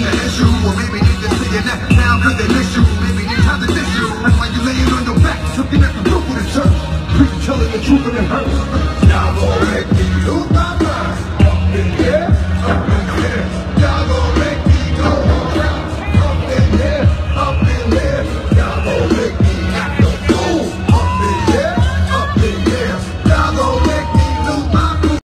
having an issue, or maybe they just saying that now cause they miss you. Maybe they trying to diss you. That's why you laying on your back, looking at the roof of the church. Preach telling the truth and it hurts. Now I'm me lose my mind. Up in here, up in